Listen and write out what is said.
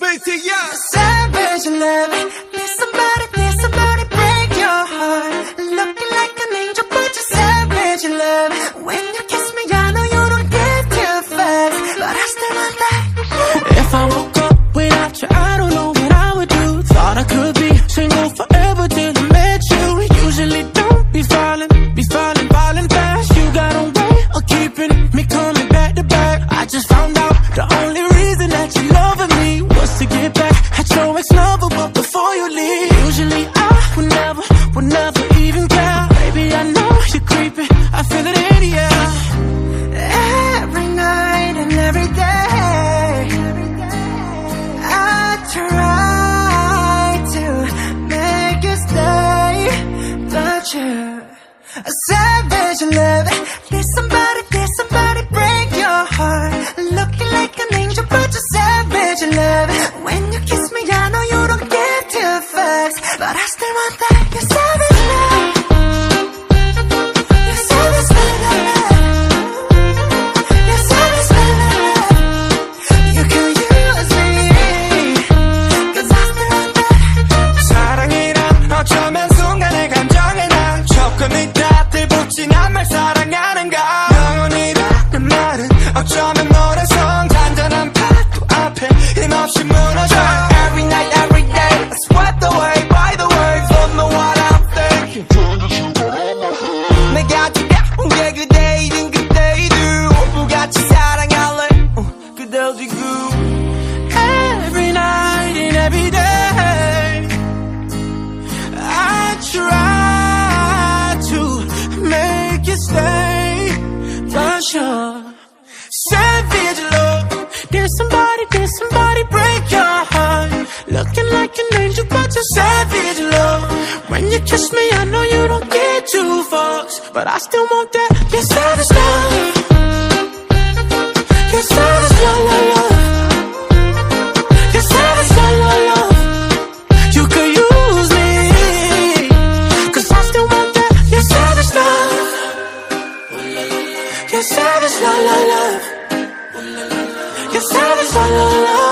BTS. Savage love. Need somebody, need somebody break your heart. Looking like an angel, but you're savage love. When you kiss me, I know you don't get too fast, but I still want that. If I woke up without you, I don't know what I would do. Thought I could be single forever till I met you. Usually don't be falling, be falling, falling fast. You got a way of keeping me coming back to back. I just found out the only never even care. Baby, I know you're creeping, I feel it in the. Every night and every day, I try to make you stay, but you're a savage love. Did somebody, did somebody break your heart? Looking like an angel, but you're savage love. When you kiss me, I know you don't get too fast, but I still want that. You're did somebody break your heart? Looking like an angel, but you're savage love. When you kiss me, I know you don't get two fucks, but I still want that. You're savage love. You're savage love, love, love. You're savage, love, love, love. You could use me, 'cause I still want that. You're savage, love. You're savage, love, love, love. You're savage, love, love, love.